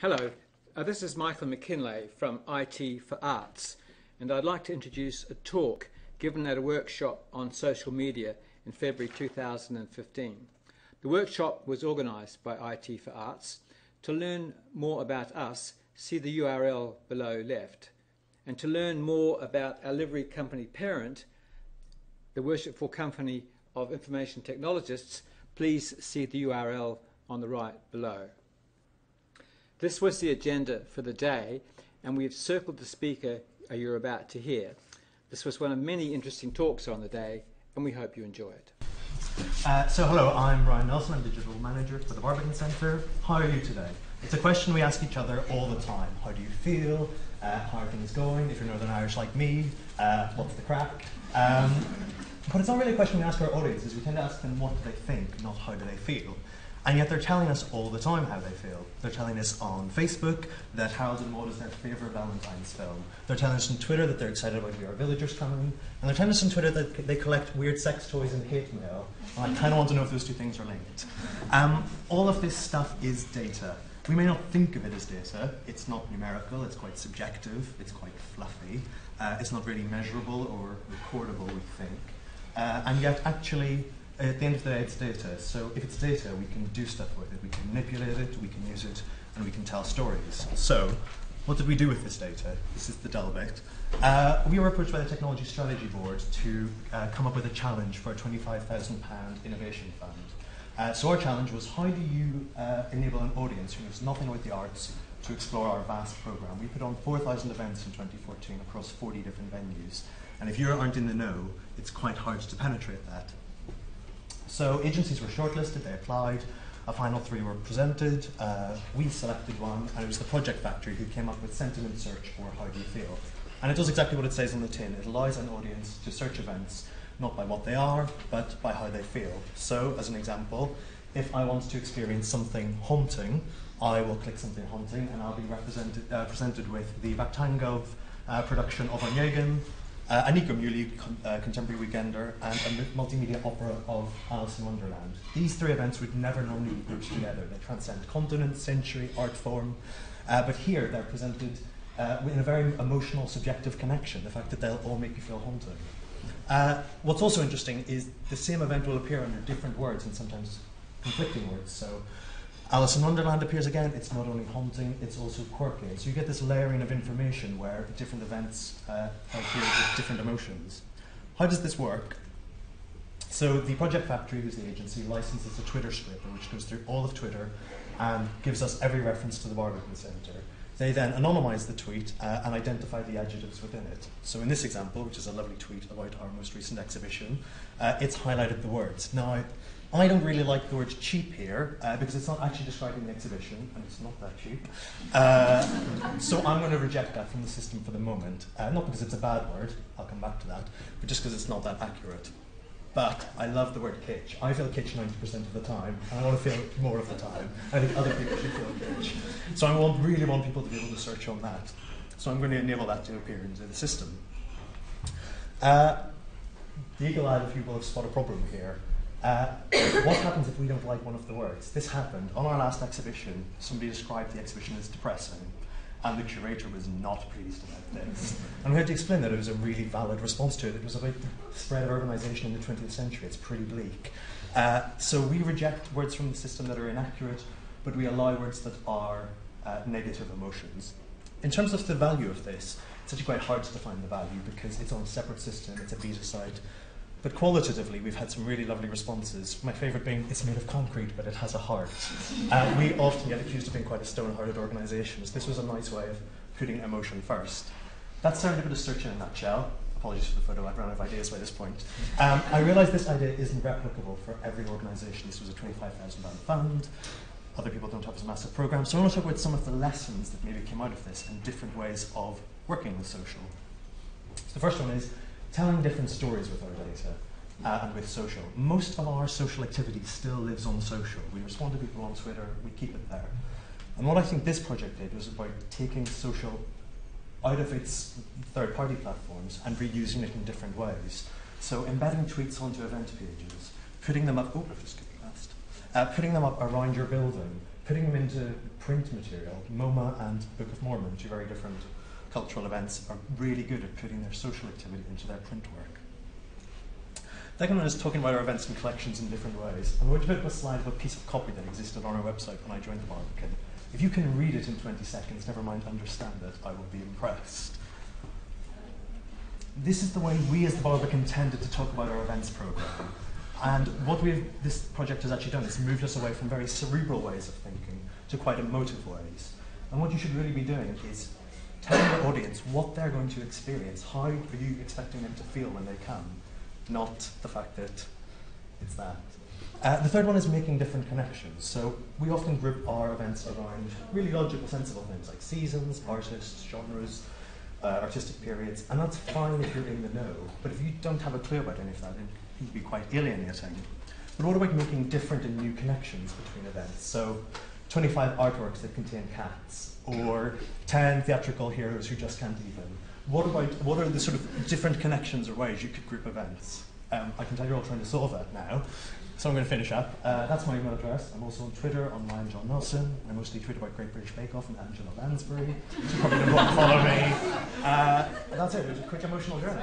Hello, uh, this is Michael McKinlay from IT for Arts, and I'd like to introduce a talk given at a workshop on social media in February 2015. The workshop was organised by IT for Arts. To learn more about us, see the URL below left. And to learn more about our livery company parent, the Worshipful Company of Information Technologists, please see the URL on the right below. This was the agenda for the day, and we've circled the speaker you're about to hear. This was one of many interesting talks on the day, and we hope you enjoy it. Uh, so, hello, I'm Ryan Nelson. I'm Digital Manager for the Barbican Centre. How are you today? It's a question we ask each other all the time. How do you feel? Uh, how are things going? If you're Northern Irish like me, uh, what's the crack? Um, but it's not really a question we ask our audiences. We tend to ask them what do they think, not how do they feel. And yet they're telling us all the time how they feel. They're telling us on Facebook that Harold and Maude is their favourite Valentine's film. They're telling us on Twitter that they're excited about We Are Villagers coming. And they're telling us on Twitter that they collect weird sex toys and hate mail. And I kind of want to know if those two things are linked. Um, all of this stuff is data. We may not think of it as data. It's not numerical, it's quite subjective, it's quite fluffy. Uh, it's not really measurable or recordable, we think. Uh, and yet, actually, at the end of the day, it's data. So if it's data, we can do stuff with it. We can manipulate it, we can use it, and we can tell stories. So what did we do with this data? This is the dull bit. Uh, we were approached by the Technology Strategy Board to uh, come up with a challenge for a £25,000 innovation fund. Uh, so our challenge was how do you uh, enable an audience who knows nothing about the arts to explore our vast programme? We put on 4,000 events in 2014 across 40 different venues. And if you aren't in the know, it's quite hard to penetrate that. So agencies were shortlisted, they applied, a final three were presented, uh, we selected one, and it was the Project Factory who came up with Sentiment Search or How Do You Feel? And it does exactly what it says on the tin. It allows an audience to search events not by what they are, but by how they feel. So, as an example, if I want to experience something haunting, I will click something haunting and I'll be represented, uh, presented with the Vakhtangov uh, production of Onegin, uh, a Nico Muhly uh, contemporary weekender, and a multimedia opera of Alice in Wonderland. These three events would never normally be grouped together. They transcend continent, century, art form, uh, but here they're presented uh, in a very emotional, subjective connection, the fact that they'll all make you feel haunted. Uh, what's also interesting is the same event will appear under different words and sometimes conflicting words. So Alice in Wonderland appears again. It's not only haunting, it's also quirky. So you get this layering of information where different events uh, appear with different emotions. How does this work? So the Project Factory, who's the agency, licenses a Twitter scraper which goes through all of Twitter and gives us every reference to the Barbican Centre. They then anonymize the tweet uh, and identify the adjectives within it. So in this example, which is a lovely tweet about our most recent exhibition, uh, it's highlighted the words. Now, I don't really like the word cheap here uh, because it's not actually describing the exhibition and it's not that cheap. Uh, so I'm going to reject that from the system for the moment. Uh, not because it's a bad word, I'll come back to that, but just because it's not that accurate. But I love the word kitsch. I feel kitsch 90% of the time, and I want to feel it more of the time. I think other people should feel kitsch. So I want, really want people to be able to search on that. So I'm going to enable that to appear into the system. Uh, the eagle eye of people have spot a problem here. Uh, what happens if we don't like one of the words? This happened on our last exhibition. Somebody described the exhibition as depressing, and the curator was not pleased about this. And we had to explain that it was a really valid response to it. It was about the spread of urbanization in the 20th century. It's pretty bleak. Uh, so we reject words from the system that are inaccurate, but we allow words that are uh, negative emotions. In terms of the value of this, it's actually quite hard to define the value because it's on a separate system, it's a beta site. But qualitatively, we've had some really lovely responses. My favourite being, it's made of concrete, but it has a heart. Uh, we often get accused of being quite a stone-hearted organisation. So this was a nice way of putting emotion first. That's certainly a bit Serendipitous Search in a nutshell. Apologies for the photo, I've run out of ideas by this point. Um, I realise this idea isn't replicable for every organisation. This was a £25,000 fund. Other people don't have as massive programs. So I want to talk about some of the lessons that maybe came out of this and different ways of working with social. So the first one is telling different stories with our data uh, and with social. Most of our social activity still lives on social. We respond to people on Twitter, we keep it there. And what I think this project did was about taking social out of its third party platforms and reusing it in different ways. So embedding tweets onto event pages, putting them up, oh, I've just skipped past, uh, putting them up around your building, putting them into print material, MoMA and Book of Mormon, two very different cultural events, are really good at putting their social activity into their print work. The second one is talking about our events and collections in different ways. I'm going to put up a slide of a piece of copy that existed on our website when I joined the Barbican. If you can read it in 20 seconds, never mind understand it, I will be impressed. This is the way we as the Barbican tended to talk about our events program. And what this project has actually done is moved us away from very cerebral ways of thinking to quite emotive ways. And what you should really be doing is telling your audience what they're going to experience. How are you expecting them to feel when they come? Not the fact that it's that. Uh, the third one is making different connections. So we often group our events around really logical, sensible things like seasons, artists, genres, uh, artistic periods, and that's fine if you're in the know. But if you don't have a clue about any of that, it can be quite alienating. But what about making different and new connections between events? So 25 artworks that contain cats, or 10 theatrical heroes who just can't even. What about what are the sort of different connections or ways you could group events? Um, I can tell you're all trying to solve that now. So I'm going to finish up. Uh, that's my email address. I'm also on Twitter, online John Nelson. I mostly tweet about Great British Bake Off and Angela Lansbury. You probably don't want to follow me. Uh, that's it. It was a quick emotional journey.